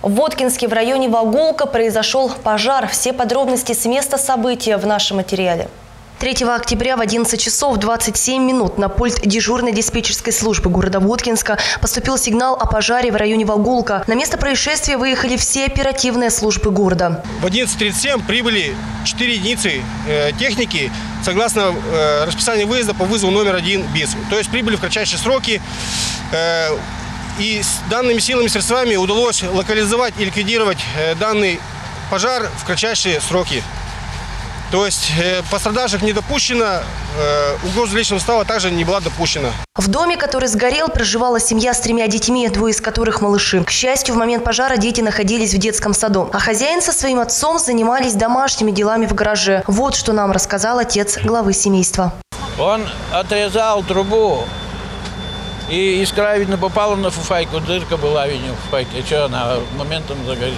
В Воткинске в районе Волголка произошел пожар. Все подробности с места события в нашем материале. 3 октября в 11 часов 27 минут на пульт дежурной диспетчерской службы города Воткинска поступил сигнал о пожаре в районе Волголка. На место происшествия выехали все оперативные службы города. В 11.37 прибыли 4 единицы э, техники согласно э, расписанию выезда по вызову номер один БИС. То есть прибыли в кратчайшие сроки. И с данными силами и средствами удалось локализовать и ликвидировать э, данный пожар в кратчайшие сроки. То есть э, пострадавших не допущено, э, угроза личного состава также не была допущена. В доме, который сгорел, проживала семья с тремя детьми, двое из которых малыши. К счастью, в момент пожара дети находились в детском саду, а хозяин со своим отцом занимались домашними делами в гараже. Вот что нам рассказал отец главы семейства. Он отрезал трубу, и искра, видно, попала на фуфайку. Дырка была, видимо, в фуфайке. Что она моментом загорелась.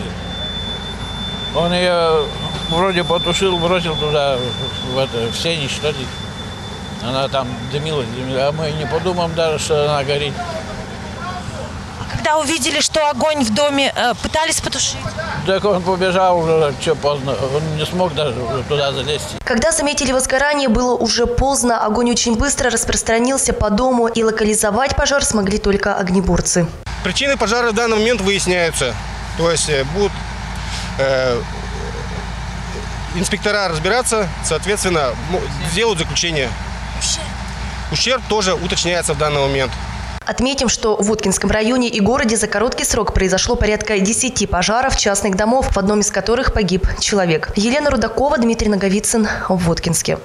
Он ее вроде потушил, бросил туда, в, это, в сене, что ли. Она там дымилась, дымилась, а мы не подумаем даже, что она горит. Когда увидели, что огонь в доме, э, пытались потушить? Так он побежал уже, что поздно, он не смог даже туда залезть. Когда заметили возгорание, было уже поздно. Огонь очень быстро распространился по дому, и локализовать пожар смогли только огнеборцы. Причины пожара в данный момент выясняются. То есть э, будут э, инспектора разбираться, соответственно, сделают заключение. Ущерб тоже уточняется в данный момент. Отметим, что в Уткинском районе и городе за короткий срок произошло порядка 10 пожаров частных домов, в одном из которых погиб человек. Елена Рудакова, Дмитрий Наговицын в Воткинске.